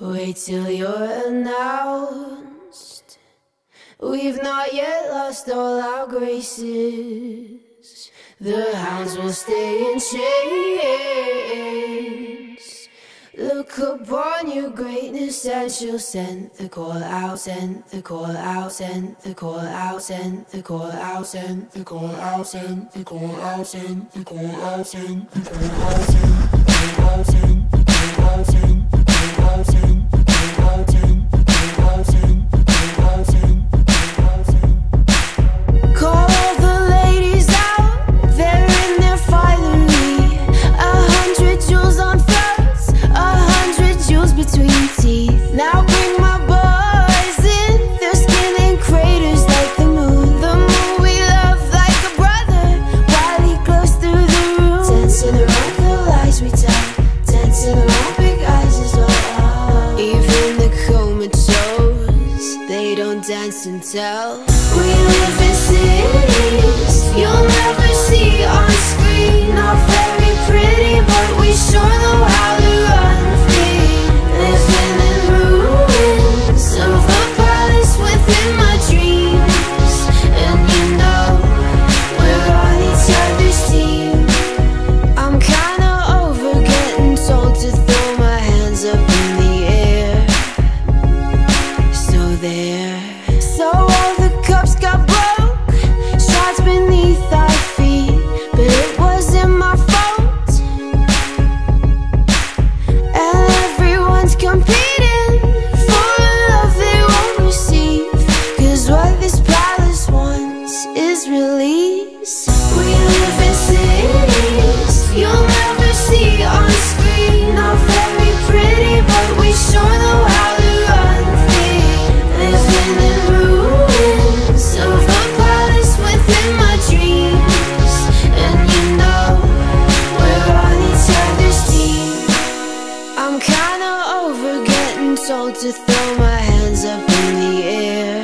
Wait till you're announced. We've not yet lost all our graces. The hounds will stay in chains. Look upon your greatness and she'll send the call out, send the call out, send the call out, send the call out, send the call out, send the call out, send the call out, send the call out, send the call out, send the call out, send dance and tell. We live in cities. You'll never see on screen. Not very pretty but we sure know how to run free Living in ruins of a palace within my dreams. And you know we're on each other's team I'm kinda over getting told to throw my hands up in the air. So there is release. We live in cities. You'll never see on screen. Not very pretty But we sure know how to run things Living in ruins Of the palace within my dreams. And you know We're on each other's team I'm kinda over getting told to throw my hands up in the air.